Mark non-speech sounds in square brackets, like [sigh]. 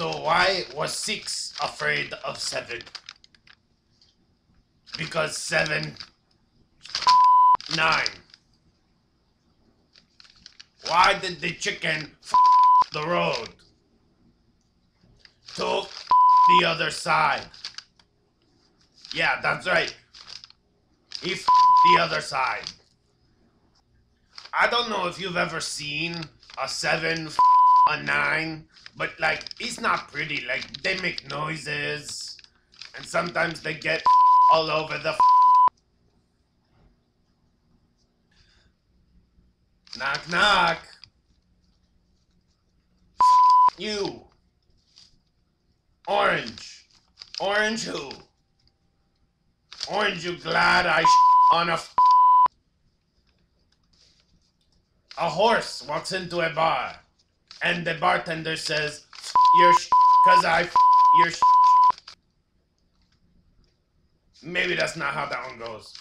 So why was six afraid of seven? Because seven, nine. Why did the chicken [laughs] the road? Took [laughs] the other side. Yeah, that's right. He [laughs] the other side. I don't know if you've ever seen a seven, a nine, but like, it's not pretty. Like, they make noises, and sometimes they get [laughs] all over the. Knock, knock. [laughs] You. Orange. Orange who? Orange, you glad I [laughs] on a. A horse walks into a bar, and the bartender says, "Your cause I your." Maybe that's not how that one goes.